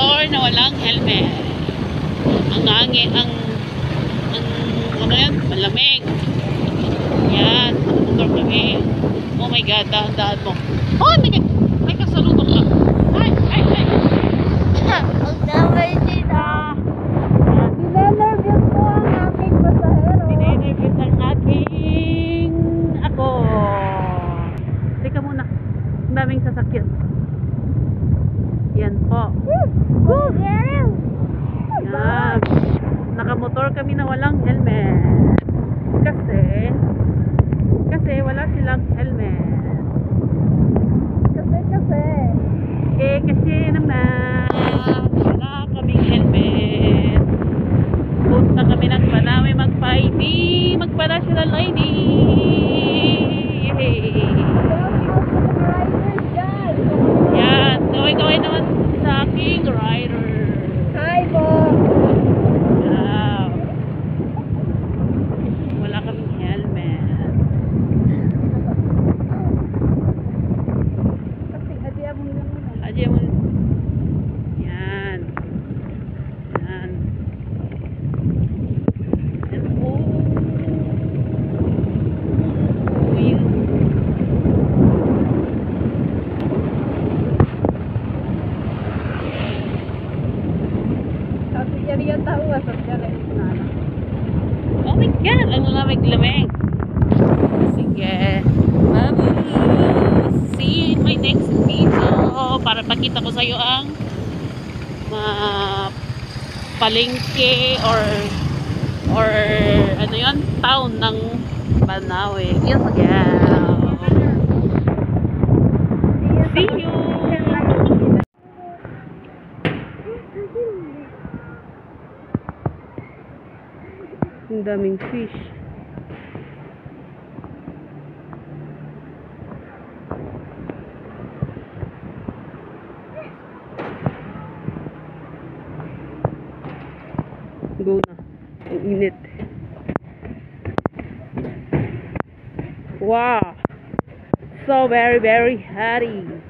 motor na walang helmet. Ang angin, ang, ang, ano yan, malamig. Yan, motor kami. Oh my God, dahan-dahan mo. Oh, naging, ay kasalutok na. Ay, ay, ay. Ang damay po. Yan. Nakamotor kami na walang helmet. Kasi, kasi wala silang helmet. Kasi, kasi. Eh, kasi naman, wala kaming helmet. Punta kami ng Panawi magpa-ID, magpa-national ID. Yay! Riders dyan. Yan, kaway-kaway naman sa aking rider. Hi, po. Wow. Wala kaming helmet. Kasi, adi mo naman. Aja mo. Yan. Yan. Yan po. Uy. Sabi sabi niya rin na. Oh my God! Ang lamig-lamig. Sige. Bye. See you in my next video. Para pakita ko sa'yo ang mga palengke or or ano yon town ng Banawe. Yes, again. Ang fish. Go na. Ang init. Wow. So very, very hotty.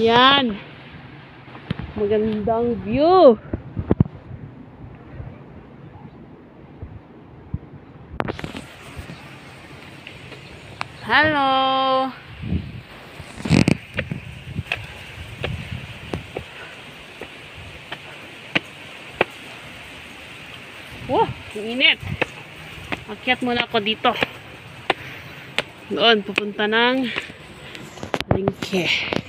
Yan. Magandang view. Hello. Wow, ang init. Akyat muna ako dito. Doon, pupunta ng lingke.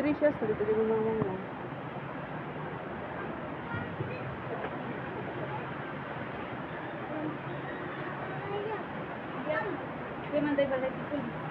Siya, sabi ko di mo mamang mo. Di man tayo balik ito.